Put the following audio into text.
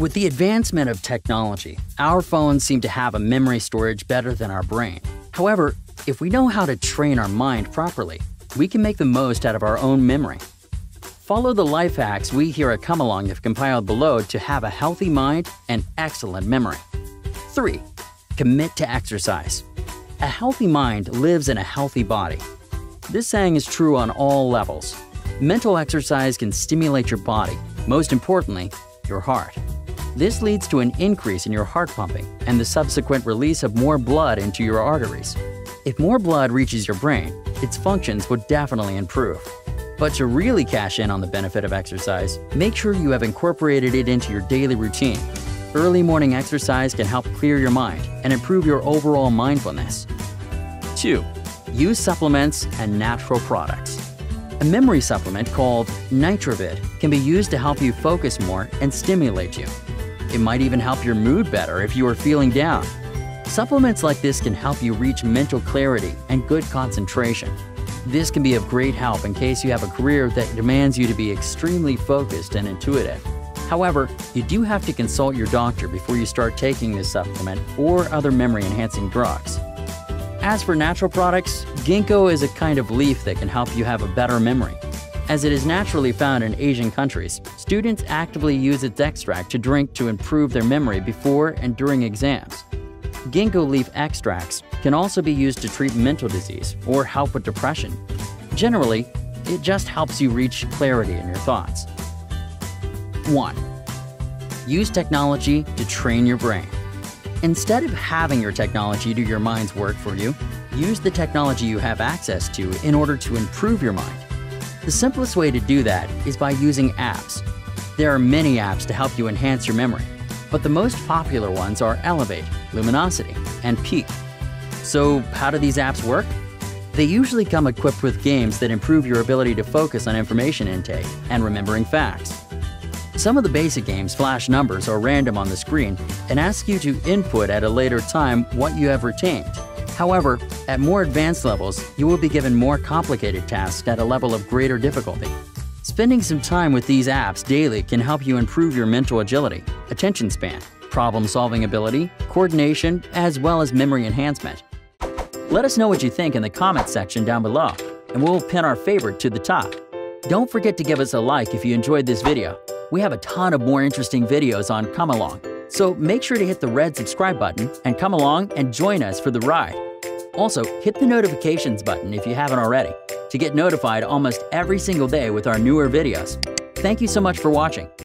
With the advancement of technology, our phones seem to have a memory storage better than our brain. However, if we know how to train our mind properly, we can make the most out of our own memory. Follow the life hacks we here at Come Along have compiled below to have a healthy mind and excellent memory. 3. Commit to exercise. A healthy mind lives in a healthy body. This saying is true on all levels. Mental exercise can stimulate your body, most importantly, your heart. This leads to an increase in your heart pumping and the subsequent release of more blood into your arteries. If more blood reaches your brain, its functions would definitely improve. But to really cash in on the benefit of exercise, make sure you have incorporated it into your daily routine. Early morning exercise can help clear your mind and improve your overall mindfulness. 2. Use supplements and natural products. A memory supplement called Nitrovid can be used to help you focus more and stimulate you. It might even help your mood better if you are feeling down. Supplements like this can help you reach mental clarity and good concentration. This can be of great help in case you have a career that demands you to be extremely focused and intuitive. However, you do have to consult your doctor before you start taking this supplement or other memory enhancing drugs. As for natural products, ginkgo is a kind of leaf that can help you have a better memory. As it is naturally found in Asian countries, students actively use its extract to drink to improve their memory before and during exams. Ginkgo leaf extracts can also be used to treat mental disease or help with depression. Generally, it just helps you reach clarity in your thoughts. 1. Use technology to train your brain. Instead of having your technology do your mind's work for you, use the technology you have access to in order to improve your mind. The simplest way to do that is by using apps. There are many apps to help you enhance your memory, but the most popular ones are Elevate, Lumosity, and Peak. So, how do these apps work? They usually come equipped with games that improve your ability to focus on information intake and remembering facts. Some of the basic games flash numbers or random on the screen and ask you to input at a later time what you have retained. However, at more advanced levels, you will be given more complicated tasks at a level of greater difficulty. Spending some time with these apps daily can help you improve your mental agility, attention span, problem-solving ability, coordination, as well as memory enhancement. Let us know what you think in the comments section down below, and we'll pin our favorite to the top. Don't forget to give us a like if you enjoyed this video. We have a ton of more interesting videos on Come Along, so make sure to hit the red subscribe button and come along and join us for the ride. Also, hit the notifications button if you haven't already to get notified almost every single day with our newer videos. Thank you so much for watching.